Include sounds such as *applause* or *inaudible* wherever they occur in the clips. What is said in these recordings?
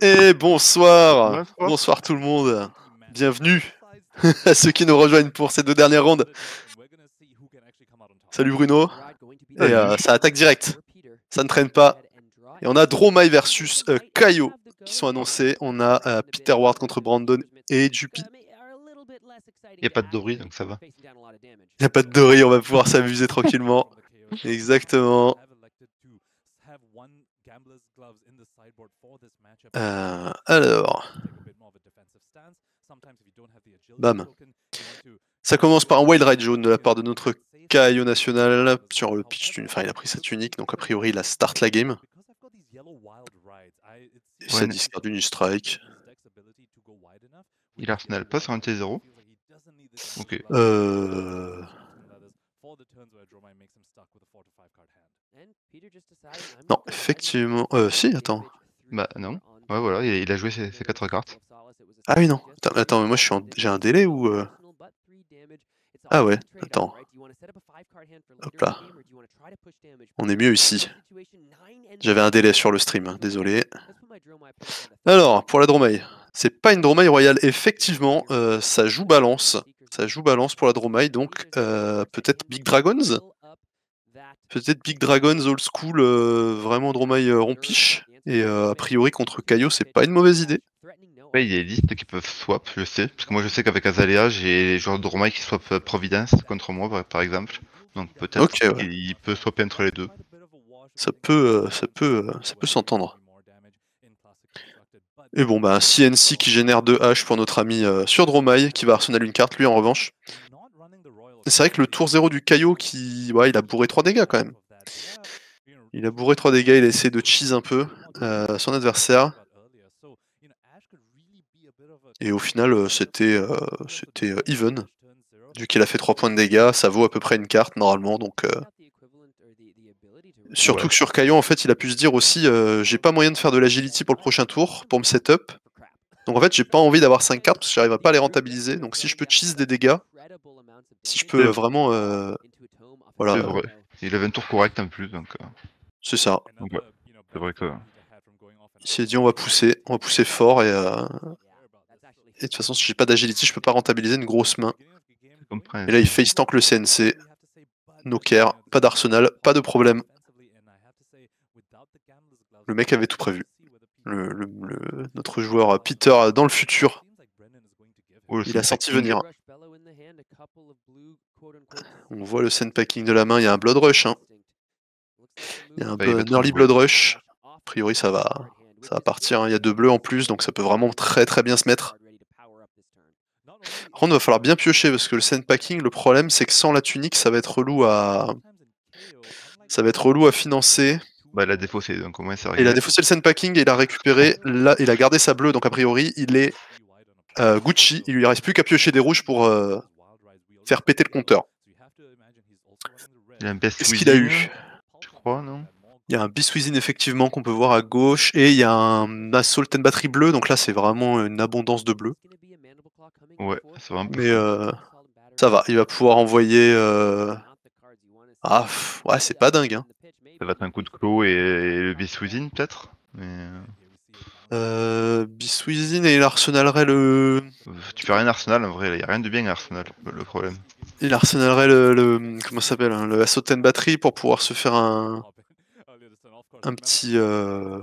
Et *sighs* bonsoir Bonsoir tout le monde Bienvenue *laughs* à ceux qui nous rejoignent pour ces deux dernières rondes. Salut Bruno Et euh, ça attaque direct. Ça ne traîne pas. Et on a Dromai versus euh, Kaio qui sont annoncés. On a euh, Peter Ward contre Brandon et Juppy. Il n'y a pas de Dory, donc ça va. Il n'y a pas de Dory, on va pouvoir s'amuser tranquillement. *laughs* Exactement. Euh, alors. Bam. Ça commence par un Wild Ride jaune de la part de notre Kaio national sur le pitch d'une. Enfin, il a pris sa tunique, donc a priori, il a start la game. Et ça discard d'une strike. Il Arsenal pas sur un T0 Ok. Euh... Non, effectivement. Euh, si, attends. Bah non. Ouais, voilà, il a joué ses, 4 cartes. Ah oui, non. Attends, attends mais moi je suis en... j'ai un délai ou. Euh... Ah ouais, attends. Hop là. On est mieux ici. J'avais un délai sur le stream, hein, désolé. Alors, pour la Dromaille. C'est pas une Dromaille royale, effectivement, euh, ça joue balance. Ça joue balance pour la Dromaille, donc euh, peut-être Big Dragons Peut-être Big Dragons old school, euh, vraiment Dromaille rompiche. Et a priori contre Kaio, c'est pas une mauvaise idée. Ouais, il y a des listes qui peuvent swap, je sais. Parce que moi je sais qu'avec Azalea, j'ai les joueurs de Dromaille qui swap Providence contre moi, par exemple. Donc peut-être qu'il peut swapper entre les deux. Ça peut, ça peut, ça peut s'entendre. Et bon, bah, un CNC qui génère 2 H pour notre ami euh, sur Dromai, qui va arsenal une carte, lui en revanche. C'est vrai que le tour 0 du Caillot, qui... Ouais, il a bourré 3 dégâts quand même. Il a bourré 3 dégâts, il a essayé de cheese un peu euh, son adversaire. Et au final, euh, c'était c'était even. Vu qu'il a fait 3 points de dégâts, ça vaut à peu près une carte normalement, donc Surtout que sur Caillon, en fait, il a pu se dire aussi euh, j'ai pas moyen de faire de l'agility pour le prochain tour, pour me setup. Donc en fait, j'ai pas envie d'avoir 5 cartes parce que j'arrive à pas les rentabiliser. Donc si je peux cheese des dégâts, si je peux vraiment. Euh, voilà. Vrai. Il avait un tour correct en plus, donc. Euh. C'est ça. C'est vrai que. Il s'est dit on va pousser, on va pousser fort et. Et de toute façon, si j'ai pas d'agility, je peux pas rentabiliser une grosse main. Et là, il face tank le CNC. No care, pas d'arsenal, pas de problème. Le mec avait tout prévu. Le, notre joueur Peter dans le futur. il a senti venir. On voit le sandpacking de la main, il y a un Blood Rush. Hein. Il y a un, early Blood Rush. A priori ça va, ça va partir, hein. il y a deux bleus en plus, donc ça peut vraiment très très bien se mettre. Par contre, il va falloir bien piocher parce que le sandpacking, le problème c'est que sans la tunique, ça va être relou à. Ça va être relou à financer. Bah, il a défaussé, donc au moins ça Il a défaussé le sandpacking et il a récupéré, là, il a gardé sa bleue, donc a priori, il est euh, Gucci. Il lui reste plus qu'à piocher des rouges pour euh, faire péter le compteur. Qu'est-ce qu'il a eu Je crois, non? Il y a un Biswithin effectivement qu'on peut voir à gauche et il y a un Assault and Battery bleu, donc là c'est vraiment une abondance de bleu. Ouais, ça va un peu. Mais euh, ça va, il va pouvoir envoyer. Ah, ouais, c'est pas dingue. Hein. Ça va être un coup de clos et, le Biswithin peut-être mais... Euh, Biswithin et il arsenalerait le. Tu fais rien Arsenal en vrai, il n'y a rien de bien à Arsenal, le problème. Il arsenalerait le. le comment ça s'appelle hein, Le Assault batterie pour pouvoir se faire un. Un petit. Euh...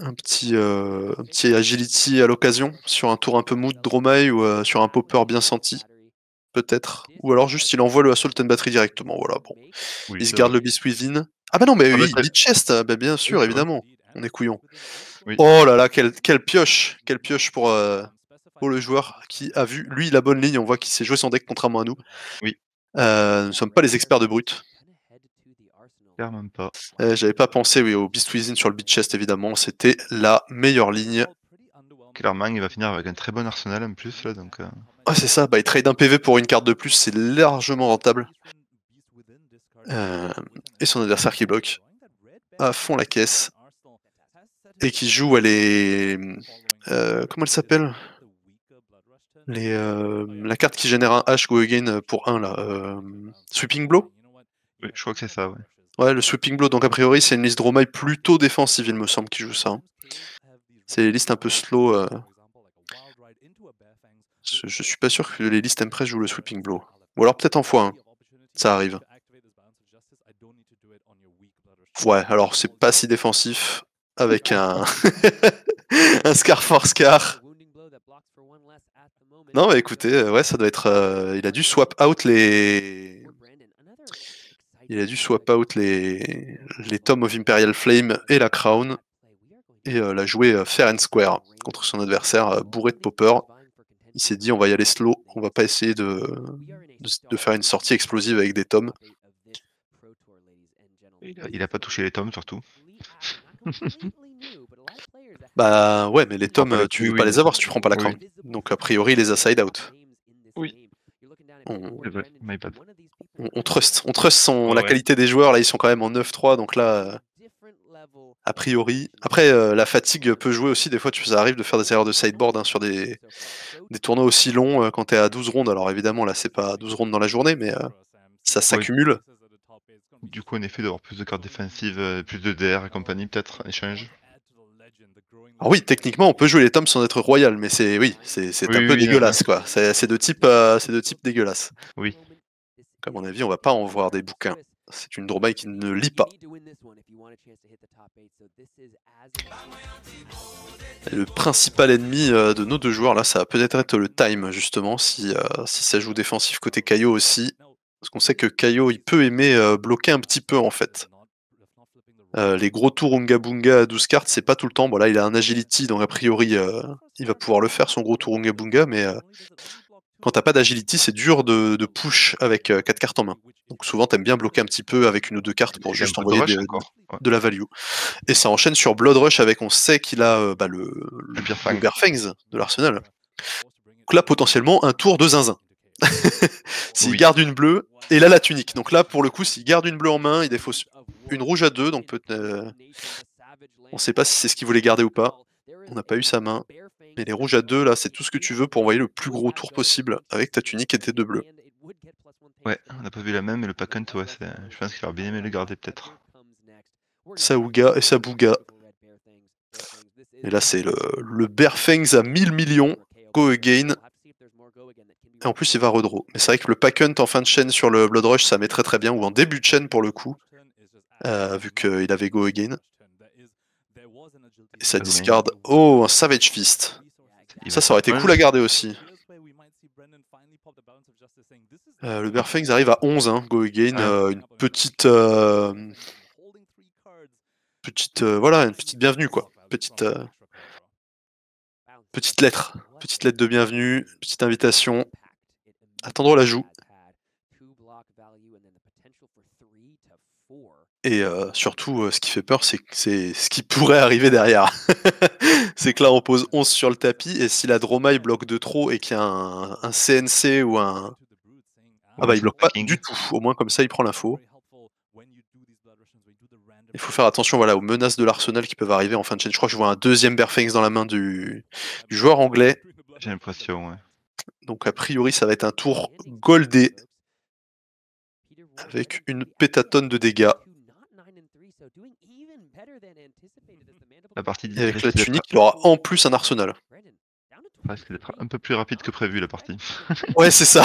Un petit, euh, un petit agility à l'occasion sur un tour un peu mou de Dromai ou euh, sur un popper bien senti peut-être. Ou alors juste il envoie le Assault and Battery directement. Voilà, bon. il se garde le Beast Within. Ah bah non, mais ah oui, bah, chest, bah, bien sûr, évidemment. On est couillon. Oh là là, quelle, quelle pioche Quelle pioche pour, euh, pour le joueur qui a vu, lui, la bonne ligne. On voit qu'il s'est joué son deck contrairement à nous. Oui. Euh, nous ne sommes pas les experts de brut. Même pas. Euh, j'avais pas pensé oui, au Beast Within sur le Beat Chest, évidemment. C'était la meilleure ligne. Clairement, il va finir avec un très bon arsenal en plus. Là, donc, ah, c'est ça, bah, il trade un PV pour une carte de plus, c'est largement rentable. Euh, et son adversaire qui bloque à fond la caisse. Et qui joue, est. Euh, comment elle s'appelle? Les, euh, La carte qui génère un H go again pour 1 là. Sweeping Blow? Oui, je crois que c'est ça, ouais. Ouais, le Sweeping Blow, donc a priori c'est une liste Dromai plutôt défensive, il me semble, qui joue ça. Hein. C'est les listes un peu slow. Euh... Je, suis pas sûr que les listes Empress jouent le Sweeping Blow. Ou alors peut-être en x1, ça arrive. Ouais, alors c'est pas si défensif avec un, *laughs* Scar for Scar. Non, bah écoutez, euh, ouais, ça doit être. Euh, il a dû swap out les. Il a dû swap out les, les Tom of Imperial Flame et la Crown et euh, l'a joué fair and square contre son adversaire bourré de popper. Il s'est dit on va y aller slow, on va pas essayer de, de, faire une sortie explosive avec des tomes. Il a pas touché les tomes surtout. *laughs* bah ouais, mais les tomes, tu veux pas les avoir si tu prends pas la crown. Donc a priori, il les a side out. Oui. On, trust, on trust son, la qualité des joueurs. Là, ils sont quand même en 9-3, donc là, a priori. Après, euh, la fatigue peut jouer aussi. Des fois, tu, ça arrive de faire des erreurs de sideboard hein, sur des, des tournois aussi longs euh, quand tu es à 12 rondes. Alors évidemment, là, c'est pas 12 rondes dans la journée, mais euh, ça s'accumule. Du coup, en effet, d'avoir plus de cartes défensives, plus de DR et compagnie, peut-être, échange. Alors oui, techniquement, on peut jouer les tomes sans être royal, mais c'est oui, c'est un peu dégueulasse, quoi. C'est de type, c'est de type dégueulasse. Oui. À mon avis, on va pas en voir des bouquins. C'est une Dromaille qui ne lit pas. le principal ennemi euh, de nos deux joueurs, là, ça va peut-être être le time, justement, si, euh, ça joue défensif côté Kaio aussi. Parce qu'on sait que Kaio, il peut aimer euh, bloquer un petit peu, en fait. les gros tours Unga Bunga à 12 cartes, c'est pas tout le temps. Bon, là, il a un agility, donc a priori, il va pouvoir le faire, son gros tour Unga Bunga, mais quand t'as pas d'agility, c'est dur de, push avec 4 euh, cartes en main. Donc souvent, t'aimes bien bloquer un petit peu avec une ou deux cartes pour juste envoyer de, la value. Et ça enchaîne sur Blood Rush avec, on sait qu'il a euh, bah, le, le, de l'arsenal. Donc là, potentiellement, un tour de zinzin. *laughs* s'il garde une bleue, et là la tunique. Donc là, pour le coup, s'il garde une bleue en main, il défausse une rouge à deux, donc peut euh, on sait pas si c'est ce qu'il voulait garder ou pas. On n'a pas eu sa main. Mais les rouges à deux, là, c'est tout ce que tu veux pour envoyer le plus gros tour possible avec ta tunique et tes deux bleus. Ouais, on n'a pas vu la même, mais le pack ouais, je pense qu'il aurait bien aimé le garder peut-être. Saouga et Sabouga. Et là, c'est le, le Bearfangs à 1000 millions. Go again. Et en plus, il va redraw. Mais c'est vrai que le pack en fin de chaîne sur le Blood Rush, ça met très très bien, ou en début de chaîne pour le coup, euh, vu qu'il avait Go again. Et ça discard. Oh, un Savage Fist. Ça, ça aurait été cool à garder aussi. Euh, le Berfangs arrive à 11, hein, Go Again. Euh, une petite. Euh, petite. voilà, une petite bienvenue, quoi. Petite. petite lettre. Petite lettre de bienvenue, petite invitation. Attendons la joue. Et surtout, ce qui fait peur, c'est ce qui pourrait arriver derrière. *laughs* c'est que là, on pose 11 sur le tapis, et si la Dromaille bloque de trop et qu'il y a un, CNC ou un. Ah bah, il bloque pas du tout. Au moins, comme ça, il prend l'info. Il faut faire attention voilà, aux menaces de l'arsenal qui peuvent arriver en fin de chaîne. Je crois que je vois un deuxième Bearfangs dans la main du, du joueur anglais. J'ai l'impression, ouais. Donc, a priori, ça va être un tour goldé. Avec une pétatonne de dégâts. La partie Et avec la tunique, il aura en plus un arsenal. Risque d'être un peu plus rapide que prévu la partie. ouais, c'est ça.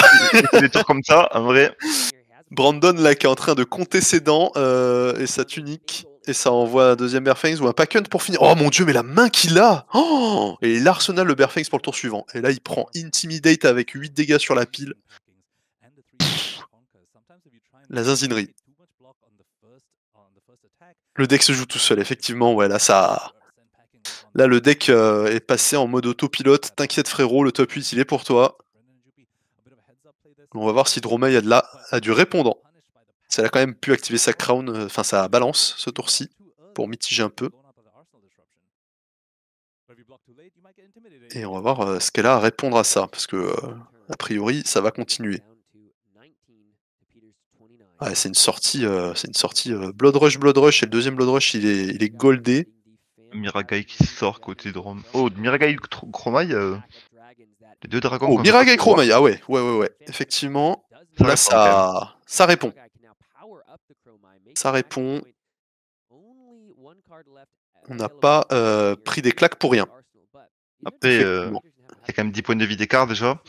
des tours comme ça, en vrai. Brandon là qui est en train de compter ses dents euh, et sa tunique. Et ça envoie un deuxième Bearfangs ou un Pack pour finir. Oh mon dieu, mais la main qu'il a oh Et l'arsenal le Bearfangs pour le tour suivant. Et là, il prend Intimidate avec 8 dégâts sur la pile. La zinzinerie. Le deck se joue tout seul, effectivement. Ouais, là, ça. Là, le deck euh, est passé en mode autopilote. T'inquiète, frérot, le top 8, il est pour toi. On va voir si Dromei a, de la... a du répondant. Ça a quand même pu activer sa crown, euh, enfin sa balance ce tour-ci, pour mitiger un peu. Et on va voir euh, ce qu'elle a à répondre à ça, parce que, a priori, ça va continuer c'est une sortie, euh, c'est une sortie euh, Blood Rush, Blood Rush, et le deuxième Blood Rush, il est, il est goldé. Miragai qui sort côté de Rome. Oh, Miragai Chromai, euh, les deux dragons. Oh, Miragai Chromai, ah ouais, ouais, ouais, ouais, effectivement. Là, ça, ça répond. Ça répond. On n'a pas euh, pris des claques pour rien. Après, euh, il y a quand même 10 points de vie d'écart déjà.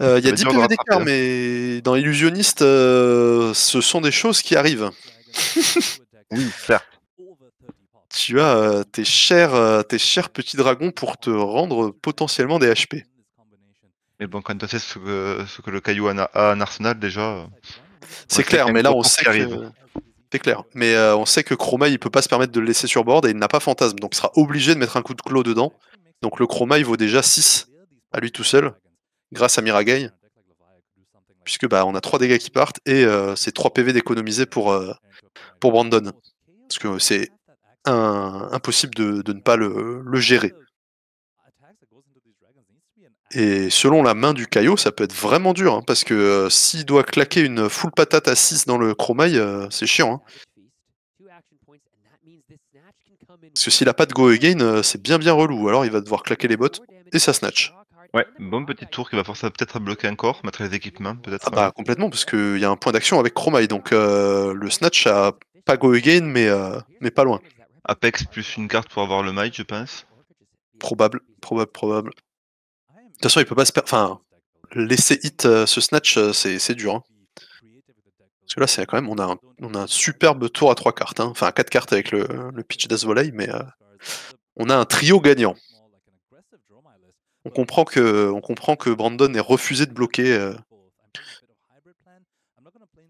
Euh, il y a 10 points d'écart, mais dans Illusionniste, ce sont des choses qui arrivent. *laughs* oui, certes. Tu as tes, chers, tes chers petits dragons pour te rendre potentiellement des HP. Mais bon, quand tu sais ce que, ce que le caillou a en arsenal déjà. C'est clair, mais là on sait que. C'est clair. Mais euh, on sait que Chroma il peut pas se permettre de le laisser sur board et il n'a pas fantasme. Donc il sera obligé de mettre un coup de clos dedans. Donc le Chroma il vaut déjà 6 à lui tout seul. Grâce à Miragai. Puisque bah on a 3 dégâts qui partent et euh, c'est 3 PV d'économiser pour, euh, pour Brandon. Parce que c'est impossible de, ne pas le, le gérer. Et selon la main du Caillot, ça peut être vraiment dur, hein, parce que euh, s'il doit claquer une full patate à 6 dans le chromaille, euh, c'est chiant. Hein. Parce que s'il a pas de go again, c'est bien bien relou. Alors il va devoir claquer les bottes et ça snatch. Ouais, bon petit tour qui va forcer peut-être à bloquer encore, mettre les équipements peut-être. Ah bah complètement, parce qu'il y a un point d'action avec Chromaille, donc le snatch a pas go again, mais, mais pas loin. Apex plus une carte pour avoir le might, je pense. Probable, probable, probable. De toute façon, il peut pas se Enfin, laisser hit euh, ce snatch, euh, c'est dur. Hein. Parce que là, c'est quand même, on a, un, on a un superbe tour à trois cartes. Hein. Enfin, à quatre cartes avec le, le pitch d'As mais euh, on a un trio gagnant. On comprend que, on comprend que Brandon est refusé de bloquer.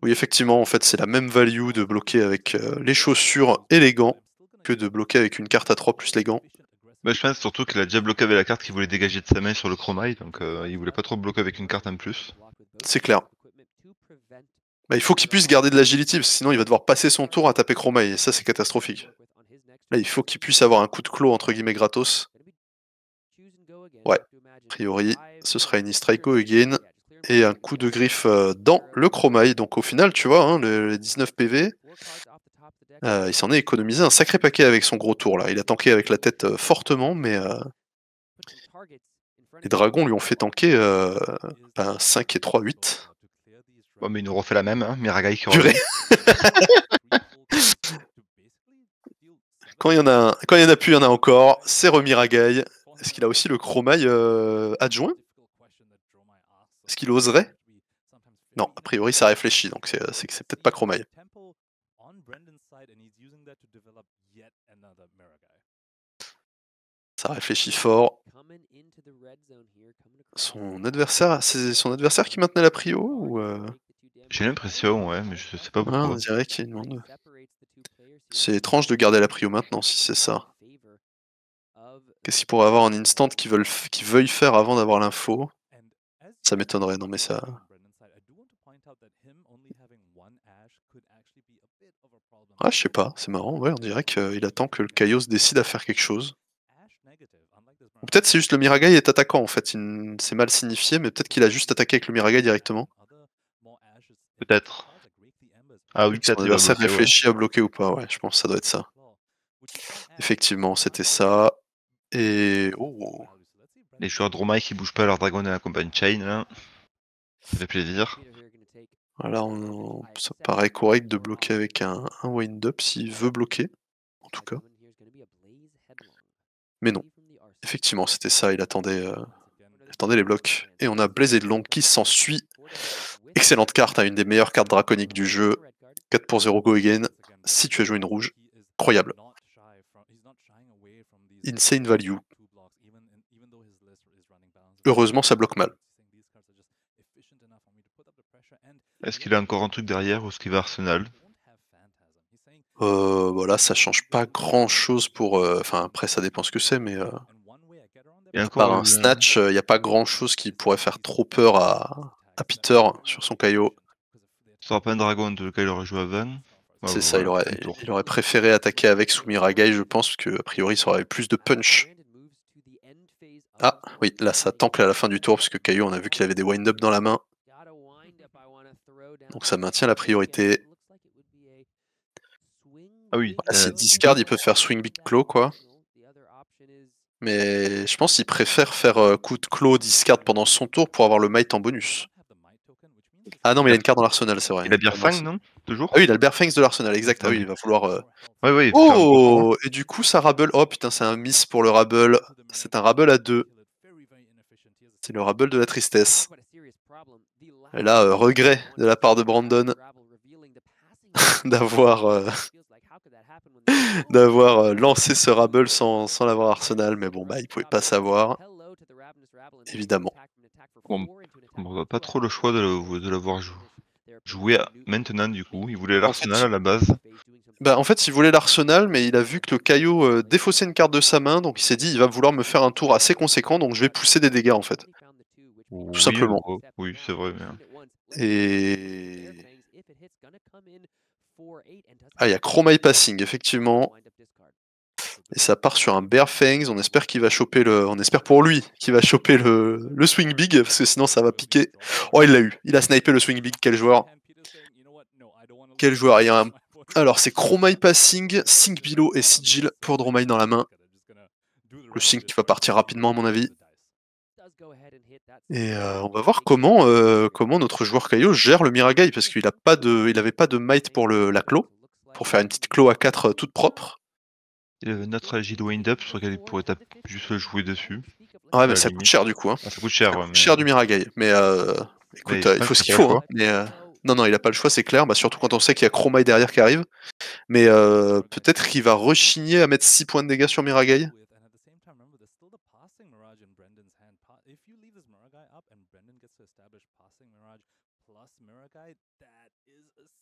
Oui, effectivement, en fait, c'est la même value de bloquer avec les chaussures et les gants que de bloquer avec une carte à 3 plus les gants. Bah, je pense surtout qu'il a déjà bloqué avec la carte qu'il voulait dégager de sa main sur le Chromite, donc euh, il voulait pas trop bloquer avec une carte en plus. C'est clair. Bah, il faut qu'il puisse garder de l'agility, sinon il va devoir passer son tour à taper Chromite, et ça c'est catastrophique. Là, il faut qu'il puisse avoir un coup de clos entre guillemets gratos. Ouais, a priori, ce sera une Strike again, et un coup de griffe euh, dans le Chromite. Donc au final, tu vois, hein, les 19 PV, euh, il s'en est économisé un sacré paquet avec son gros tour là. Il a tanké avec la tête euh, fortement, mais euh, les dragons lui ont fait tanker 5 et 3, 8. Bon, mais il nous refait la même, hein, Miragai qui *laughs* quand il y en a, quand il y en a plus, il y en a encore. C'est Remiragai. Est-ce qu'il a aussi le chromaille adjoint? Est-ce qu'il oserait? Non, a priori ça réfléchit, donc c'est que c'est peut-être pas chromaille. Ça réfléchit fort. Son adversaire, c'est son adversaire qui maintenait la prio ou euh? J'ai l'impression, ouais, mais je sais pas pourquoi. on dirait qu'il demande. C'est étrange de garder la prio maintenant si c'est ça. Qu'est-ce qu'il pourrait avoir en instant qu'ils veulent, qu'ils veuillent faire avant d'avoir l'info Ça m'étonnerait, non mais ça. Ah, je sais pas, c'est marrant, ouais, on dirait qu'il attend que le Kaios décide à faire quelque chose. Ou peut-être c'est juste le Miragai est attaquant en fait, c'est mal signifié, mais peut-être qu'il a juste attaqué avec le Miragai directement. Peut-être. Ah oui, peut-être. Il va réfléchir à bloquer ou pas, ouais, je pense que ça doit être ça. Effectivement, c'était ça. Et. Oh. Les joueurs de Romaï qui bougent pas leur dragon et la campagne Chain, hein. Ça fait plaisir. Voilà, ça paraît correct de bloquer avec un, wind-up s'il veut bloquer, en tout cas. Mais non. Effectivement, c'était ça, il attendait, euh, attendait les blocs. Et on a Blaze et Long qui s'ensuit. Excellente carte, hein, une des meilleures cartes draconiques du jeu. 4 pour 0 go again. Si tu as joué une rouge, incroyable. Insane value. Heureusement, ça bloque mal. Est-ce qu'il a encore un truc derrière ou est-ce qu'il va Arsenal? euh, Voilà, ça change pas grand chose pour. Euh, enfin, après, ça dépend ce que c'est, mais. Euh, par un snatch, il n'y a pas grand chose qui pourrait faire trop peur à, Peter sur son Kaio. Ce sera pas un dragon, de lequel il aurait joué avant. c'est ça, il, aurait, il aurait préféré attaquer avec Sumiragai, je pense, parce que a priori ça aurait plus de punch. Ah, oui, là ça tank à la fin du tour, parce que Kaio, on a vu qu'il avait des wind-up dans la main. Donc ça maintient la priorité. Ah oui. si euh, discard, il peut faire swing big claw, quoi. Mais je pense qu'il préfère faire euh, coup de claw discard pendant son tour pour avoir le might en bonus. Ah non, mais il a une carte dans l'arsenal, c'est vrai. Il a bien 5, non? Toujours? Ah oui, il a le Bearfangs de l'arsenal, exact. Ah oui, il va falloir. euh, Ouais, ouais. Oh Et du coup, ça Rabble. Oh putain, c'est un miss pour le Rabble. C'est un Rabble à 2. C'est le Rabble de la tristesse. Et là, euh, regret de la part de Brandon *laughs* d'avoir euh, *laughs* d'avoir euh, lancé ce Rabble sans, sans l'avoir Arsenal, mais bon, bah, il pouvait pas savoir. Évidemment. On voit pas trop le choix de l'avoir joué. À- maintenant, du coup. Il voulait l'Arsenal à la base. Bah, en fait, il voulait l'Arsenal, mais il a vu que le Caillot euh, défaussait une carte de sa main, donc il s'est dit il va vouloir me faire un tour assez conséquent, donc je vais pousser des dégâts en fait. Oui, simplement. oh, Oui, c'est vrai. mais- Et. Ah, il y a Chromai Passing, effectivement. Et ça part sur un Bear Fangs. On espère qu'il va choper le. On espère pour lui qu'il va choper le... le Swing Big, parce que sinon ça va piquer. Oh, il l'a eu. Il a snipé le Swing Big. Quel joueur. Quel joueur. Il y a Alors, c'est Chromai Passing, Sync Below et Sigil pour Dromai dans la main. Le Sync qui va partir rapidement, à mon avis. Et euh, on va voir comment, euh, comment notre joueur Kaio gère le Miragai, parce qu'il a pas de, avait pas de might pour le, la clo, pour faire une petite clo à 4 toute propre. Il avait notre agile wind-up sur lequel il pourrait taper- juste le jouer dessus. Ouais, mais la ça coûte cher du coup. Hein. Ah, ça coûte cher, Ça ouais, coûte mais- cher du Miragai. Mais euh, écoute, Mais euh, il faut ce qu'il faut. hein. Mais euh, non, non, il a pas le choix, c'est clair. Bah, surtout quand on sait qu'il y a Chromai derrière qui arrive. Mais euh, peut-être qu'il va rechigner à mettre 6 points de dégâts sur Miragai.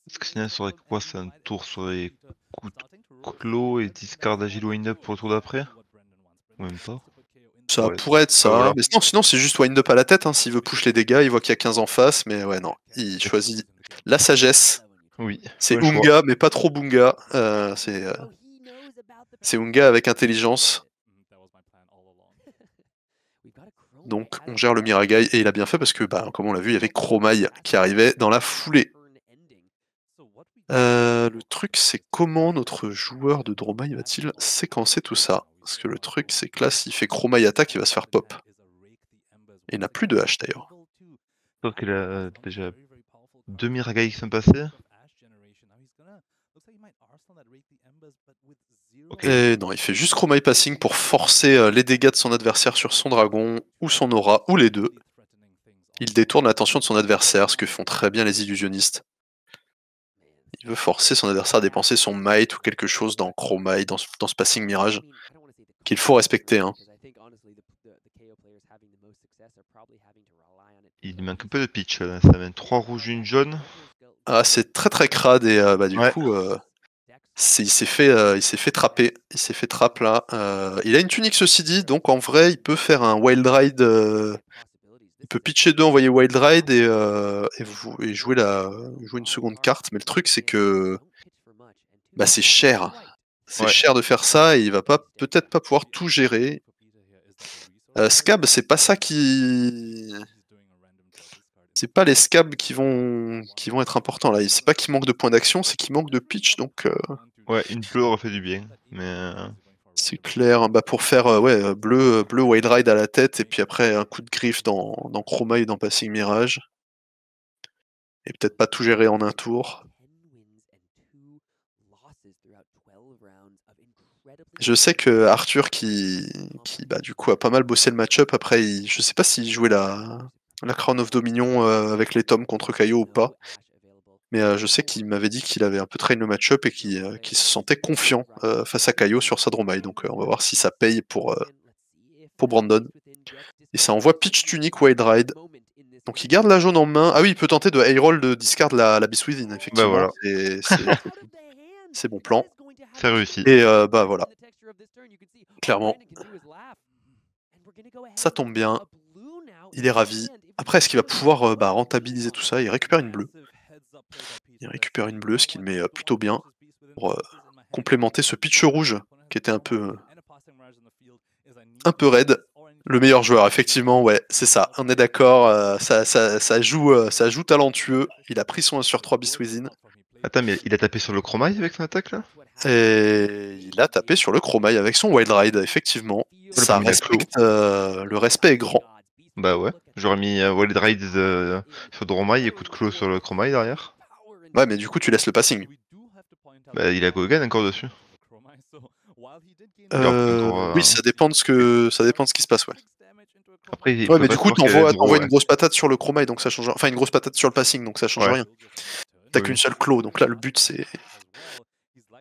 Parce que sinon, ça aurait quoi C'est un tour sur les coups de clos et discard agile wind-up pour le tour d'après Ou Même pas. Ça Ouais, pourrait être ça. voilà. Mais sinon, sinon c'est juste wind up à la tête. Hein. S'il veut push les dégâts, il voit qu'il y a 15 en face. Mais ouais, non. Il choisit la sagesse. Oui. C'est Ouais. Unga, mais pas trop Bunga. Euh, c'est euh, Unga avec intelligence. Donc on gère le Miragai et il a bien fait parce que, bah, comme on l'a vu, il y avait Chromai qui arrivait dans la foulée. Euh, le truc, c'est comment notre joueur de Dromai va-t-il séquencer tout ça? Parce que le truc, c'est que là, s'il fait Chromai attaque, il va se faire pop. Et il n'a plus de hache d'ailleurs. Sauf qu'il a déjà deux Miragai qui sont passés. Ok. Et non, il fait juste Chromai Passing pour forcer euh, les dégâts de son adversaire sur son dragon, ou son aura, ou les deux. Il détourne l'attention de son adversaire, ce que font très bien les illusionnistes. Il veut forcer son adversaire à dépenser son might ou quelque chose dans Chromai, dans, ce- dans ce passing mirage, qu'il faut respecter. Hein. Il manque un peu de pitch. là. Ça mène 3 rouges, une jaune. Ah, c'est très très crade et euh, bah, du Ouais. coup, euh, c'est- il s'est fait, euh, il s'est fait trapper. Il s'est fait là. Euh, il a une tunique ceci dit, donc en vrai, il peut faire un wild ride. Il peut pitcher deux, envoyer wild ride et, euh, et, jouer la, jouer une seconde carte. Mais le truc, c'est que bah, c'est cher. C'est Ouais. cher de faire ça et il va pas peut-être pas pouvoir tout gérer. Euh, Scab, c'est pas ça qui. C'est pas les scabs qui vont qui vont être importants là. C'est pas qu'il manque de points d'action, c'est qu'il manque de pitch. Donc euh, Ouais, une aurait fait du bien. Mais euh, c'est clair. Bah, pour faire euh, ouais euh, bleu bleu wild ride à la tête et puis après un coup de griffe dans dans Chroma et dans Passing Mirage. Et peut-être pas tout gérer en un tour. Je sais que Arthur qui, qui bah, du coup a pas mal bossé le match-up. Après, il- je sais pas s'il jouait la, la Crown of Dominion euh, avec les tomes contre Kaio ou pas. Mais euh, je sais qu'il m'avait dit qu'il avait un peu train le match-up et qu'il euh, se sentait confiant euh, face à Kaio sur sa Dromai. Donc euh, on va voir si ça paye pour, euh, pour Brandon. Et ça envoie Pitch Tunic Wide Ride. Donc il garde la jaune en main. Ah oui, il peut tenter de high roll de discard la, la Beast Within, effectivement. voilà. Et c'est- *laughs* C'est bon plan. c'est réussi. Et euh, bah voilà, clairement. Ça tombe bien. Il est ravi. Après, est-ce qu'il va pouvoir euh, bah, rentabiliser tout ça Il récupère une bleue? Il récupère une bleue, ce qui le met euh, plutôt bien pour euh, complémenter ce pitch rouge qui était un peu, un peu raide. Le meilleur joueur, effectivement, ouais, c'est ça. On est d'accord. euh, ça, ça, ça joue, euh, ça joue talentueux. Il a pris son 1 sur 3 Beast Within. Attends, mais il a tapé sur le Chromai avec son attaque là? Et il a tapé sur le Chromai avec son Wild Ride, effectivement. Ça premier respecte, euh, le respect est grand. Bah ouais, j'aurais mis euh, Wild Ride euh, sur Dromai et coup de clos sur le Chromai derrière. Ouais, mais du coup, tu laisses le passing. Bah, il a Gogan encore dessus. Euh, oui, ça dépend de ce que ça dépend de ce qui se passe, ouais. Après, ouais, mais du coup, t'envoies envoies une grosse patate sur le Chromai, donc ça change. Enfin, une grosse patate sur le passing, donc ça change rien. T'as qu'une seule clos, donc là, le but c'est.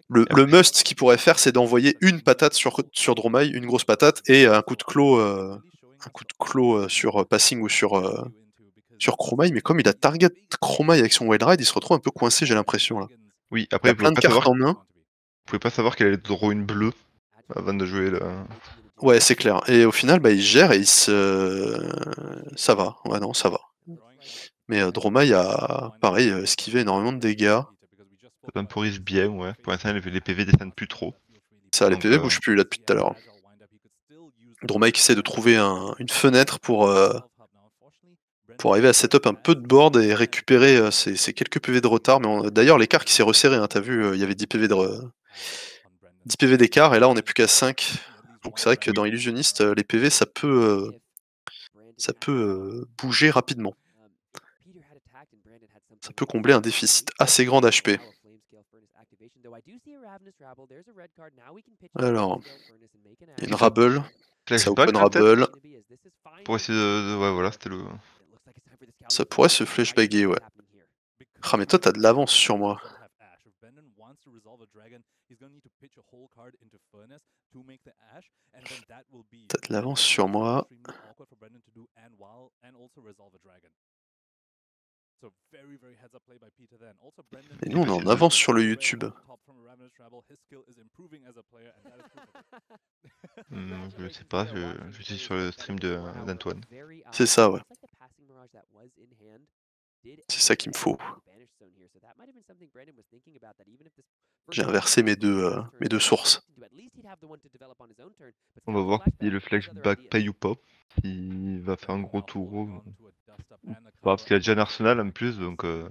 Le, le, must qu'il pourrait faire, c'est d'envoyer une patate sur, sur Dromai, une grosse patate, et un coup de clos, euh, un coup de clos sur passing ou sur, sur Chromai, mais comme il a target Chromai avec son wild ride, il se retrouve un peu coincé, j'ai l'impression là. Oui, après, il, a plein de cartes en main. Vous pouvez pas savoir qu'elle allait draw une bleue avant de jouer là. Ouais, c'est clair. Et au final, bah, il gère et il se. Ça va. Ouais, non, ça va. Mais euh, Dromai a, pareil, esquivé énormément de dégâts. Ça temporise bien, ouais. Pour l'instant, les PV descendent plus trop. Ça, les PV euh... bougent plus là depuis tout à l'heure. Dromai qui essaie de trouver un, une fenêtre pour, euh, pour arriver à setup un peu de board et récupérer euh, ces, ces, quelques PV de retard. Mais d'ailleurs, l'écart qui s'est resserré, hein, t'as vu, euh, il y avait 10 PV de 10 PV d'écart et là on est plus qu'à 5. Donc c'est vrai que dans Illusionniste, les PV ça peut ça peut bouger rapidement. Ça peut combler un déficit assez grand d'HP. Alors, il y a une Rabble. Ça open Rabble. Pour essayer de... Ouais, voilà, c'était le... Ça pourrait se flashbagger, ouais. Ah, mais toi, t'as de l'avance sur moi. T'as de l'avance sur moi. Et nous, on est en avance sur le YouTube. *laughs* Mmh, je sais pas, je, je suis sur le stream d'Antoine. C'est ça, ouais. C'est ça qu'il me faut. J'ai inversé mes deux, euh, mes deux sources. On va voir si le flashback paye ou pas. Il va faire un gros tour. Parce qu'il a déjà un arsenal en plus, donc euh,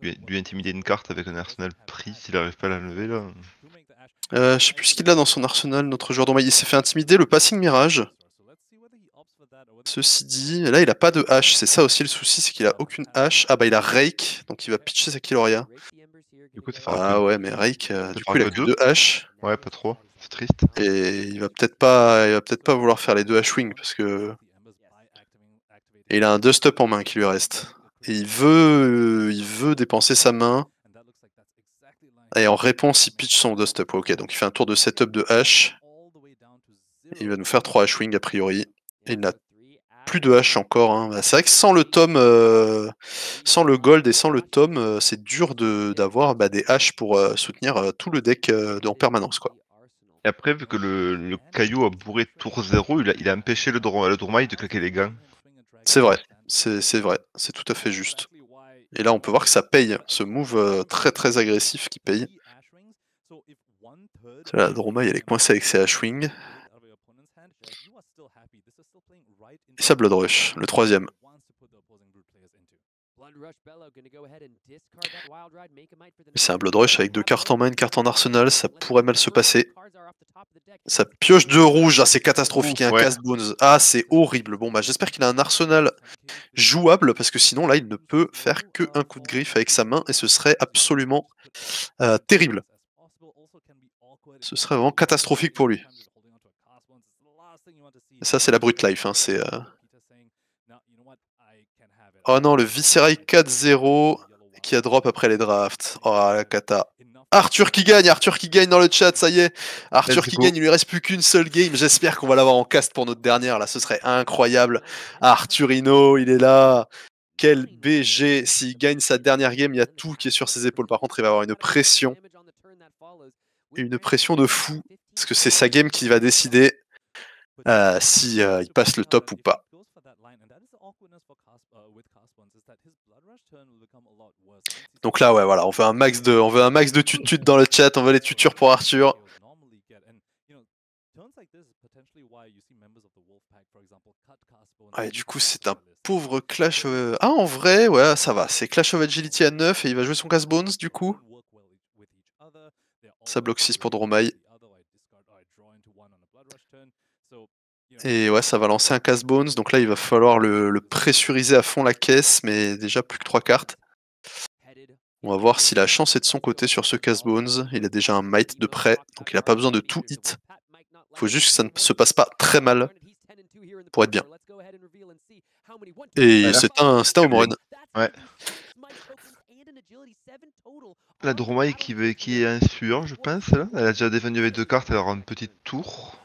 lui, intimider une carte avec un arsenal pris s'il n'arrive pas à la lever là. Euh, je sais plus ce qu'il a dans son arsenal, notre joueur d'Omai. Il s'est fait intimider le passing mirage. Ceci dit, là il a pas de hache, c'est ça aussi le souci, c'est qu'il a aucune hache. Ah bah il a Rake, donc il va pitcher sa Killoria. Du coup, ah ouais, mais Rake, euh, du coup il a que deux haches. Ouais, pas trop, c'est triste. Et il va peut-être pas, il va peut-être pas vouloir faire les deux hash wing parce que et il a un dust up en main qui lui reste. Et il veut, il veut dépenser sa main. Et en réponse, il pitch son dust up. Ok, donc il fait un tour de setup de hache. Il va nous faire 3 hash wing a priori. Et il n'a plus de hache encore. Hein. C'est vrai que sans le tome, euh, sans le gold et sans le tome, euh, c'est dur d'avoir bah, des haches pour euh, soutenir tout le deck en permanence. Quoi. Et après, vu que le, caillou a bourré tour 0, il a, il a empêché le, le de claquer les gants. C'est vrai, c'est vrai, c'est tout à fait juste. Et là, on peut voir que ça paye, ce move très très agressif qui paye. La Droma, elle est coincée avec ses H-Wing. Et sa Blood Rush, le troisième. C'est un Blood Rush avec deux cartes en main, une carte en arsenal, ça pourrait mal se passer. Ça pioche deux rouges, ah, c'est catastrophique, un cast bones. Ah, c'est horrible. Bon, bah j'espère qu'il a un arsenal jouable, parce que sinon, là, il ne peut faire que un coup de griffe avec sa main, et ce serait absolument euh, terrible. Ce serait vraiment catastrophique pour lui. Ça, c'est la brute life, hein, c'est... Euh, Oh non, le Viscerai 4-0 qui a drop après les drafts. Oh la cata. Arthur qui gagne, Arthur qui gagne dans le chat, ça y est. Arthur qui gagne, il lui reste plus qu'une seule game. J'espère qu'on va l'avoir en cast pour notre dernière, là, ce serait incroyable. Arthurino, il est là. Quel BG. S'il gagne sa dernière game, il y a tout qui est sur ses épaules. Par contre, il va avoir une pression. Une pression de fou. Parce que c'est sa game qui va décider euh, si euh, il passe le top ou pas. Donc là, ouais, voilà, on veut un max de, on veut un max de tutut dans le chat, on veut les tutures pour Arthur. Ouais, du coup, c'est un pauvre Clash. Ah, en vrai, ouais, ça va. C'est Clash of Agility à 9 et il va jouer son Cast Bones, du coup. Ça bloque 6 pour Dromai. Et ouais, ça va lancer un casse bones. Donc là, il va falloir le, pressuriser à fond la caisse, mais déjà plus que trois cartes. On va voir si la chance est de son côté sur ce casse bones. Il a déjà un might de près, donc il n'a pas besoin de tout hit. Il faut juste que ça ne se passe pas très mal pour être bien. Et c'est un, c'est un home run. Ouais. La Dromaille qui, qui est insueur, je pense. Elle a déjà défendu avec deux cartes, elle aura une petite tour.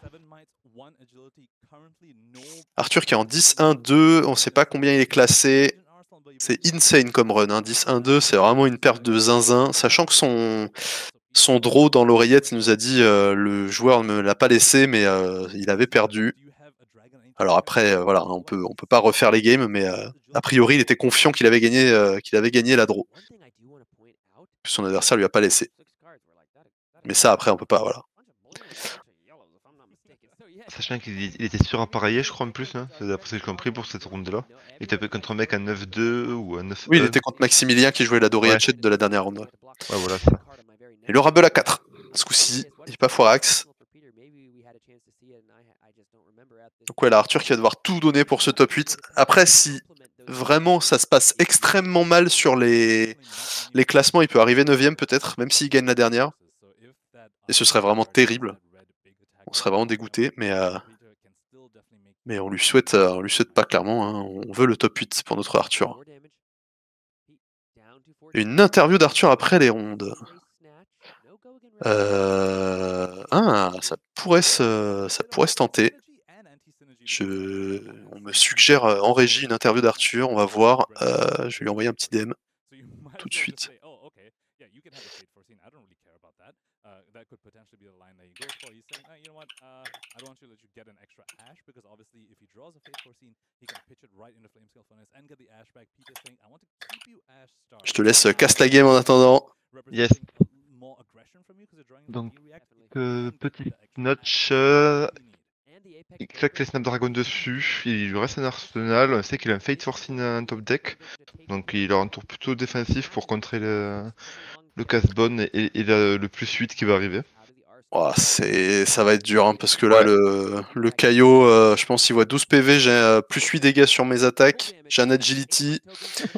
Arthur qui est en 10-1-2, on sait pas combien il est classé. C'est insane comme run, hein. 10-1-2, c'est vraiment une perte de zinzin, sachant que son, son draw dans l'oreillette il nous a dit euh, le joueur ne me l'a pas laissé, mais euh, il avait perdu. Alors après, euh, voilà, on peut, on peut pas refaire les games, mais a priori, il était confiant qu'il avait gagné, qu'il avait gagné la draw. Son adversaire lui a pas laissé. Mais ça, après, on peut pas, voilà. Sachant qu'il était sur appareillé, je crois, en plus, hein. c'est d'après ce que j'ai compris pour cette round-là. Il était contre un mec à 9-2 ou à 9 Oui, il était contre Maximilien qui jouait la Doria ouais. de la dernière round. Ouais, voilà ça. Et le Rabel à 4. Ce coup-ci, il n'est pas Foirax. Donc ouais, là, Arthur qui va devoir tout donner pour ce top 8. Après, si vraiment ça se passe extrêmement mal sur les, les classements, il peut arriver 9ème peut-être, même s'il gagne la dernière. Et ce serait vraiment terrible on serait vraiment dégoûté, mais, euh, mais on lui souhaite, euh, on lui souhaite pas clairement. Hein. On veut le top 8 pour notre Arthur. Une interview d'Arthur après les rondes. Euh, ah, ça pourrait se, ça pourrait se tenter. Je, on me suggère en régie une interview d'Arthur. On va voir. je vais lui envoyer un petit DM *laughs* tout de suite. That could potentially be the line that he goes for. He's saying, you know what, uh, I don't want you to let you get an extra ash because obviously if he draws a Fate Foreseen, he can pitch it right into Flamescale Furnace and get the ash back. Peter's saying, I want to keep you ash star. Je te laisse euh, casse la game en attendant. Yes. Donc, euh, petite notch. Euh, il claque les Snapdragon dessus, il lui reste un arsenal, on sait qu'il a un Fate Forcing en top deck, donc il aura un tour plutôt défensif pour contrer le, le casse-bonne et, le plus 8 qui va arriver. Oh, c'est, ça va être dur hein, parce que là, le, le Caillot, euh, je pense qu'il voit 12 PV, j'ai euh, plus 8 dégâts sur mes attaques, j'ai un agility.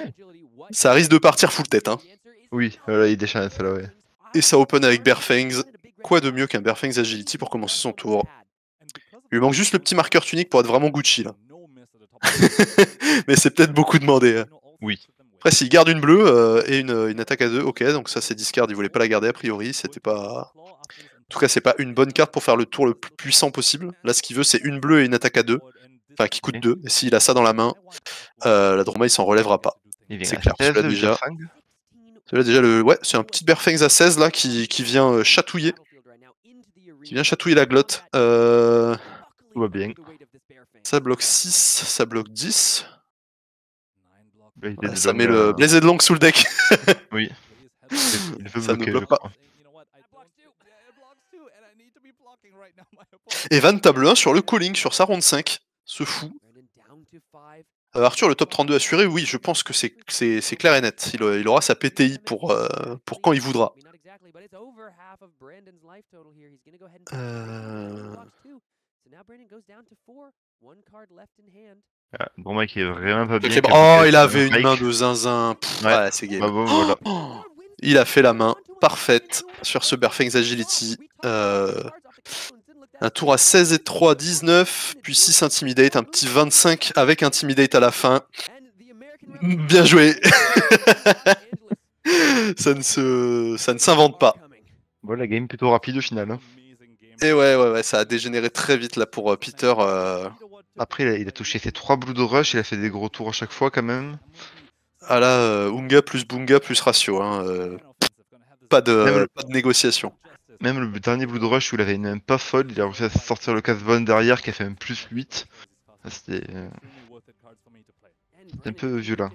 *laughs* ça risque de partir full tête. Hein. Oui, là, il déchaîne ça là, ouais. Et ça open avec Bearfangs. Quoi de mieux qu'un Bearfangs agility pour commencer son tour? Il lui manque juste le petit marqueur tunique pour être vraiment Gucci là. *laughs* Mais c'est peut-être beaucoup demandé. Hein. Oui. Après, s'il garde une bleue euh, et une, attaque à deux, ok, donc ça c'est discard, il voulait pas la garder a priori, c'était pas. En tout cas, c'est pas une bonne carte pour faire le tour le plus puissant possible. Là, ce qu'il veut, c'est une bleue et une attaque à deux, enfin qui coûte deux. Et s'il a ça dans la main, euh, la Droma il s'en relèvera pas. C'est clair. Celui-là déjà. Celui-là déjà le. Ouais, c'est un petit Berfangs à 16 là qui, vient euh, chatouiller. Qui vient chatouiller la glotte. Euh... Tout va bien. Ça bloque 6, ça bloque 10 ça met le Blazed Long sous le deck. *laughs* oui. ça ne bloque pas. Evan table 1 sur le calling sur sa ronde 5. Ce fou. Euh, Arthur, le top 32 assuré, oui, je pense que c'est clair et net. Il, il, aura sa PTI pour, euh, pour quand il voudra. Euh... Ah, bon mec, il est vraiment pas bien. Oh, il avait une main de zinzin. ouais, c'est game. Bah, *gasps* il a fait la main parfaite sur ce Berfangs Agility. Euh, un tour à 16 et 3, 19, puis 6 Intimidate, un petit 25 avec Intimidate à la fin. Bien joué *laughs* Ça ne se, ça ne s'invente pas. Bon, la game plutôt rapide au final. Hein. Et ouais, ouais, ouais, ça a dégénéré très vite là pour euh, Peter. Euh. Après, il a, touché ses 3 Blood Rush, il a fait des gros tours à chaque fois quand même. Ah là, euh, Unga plus Bunga plus ratio. Hein, pas, de, pas de négociation. Même le dernier Blood Rush où il avait une main pas folle, il a réussi à sortir le casse bonne derrière qui a fait un plus 8. C'était un peu violent.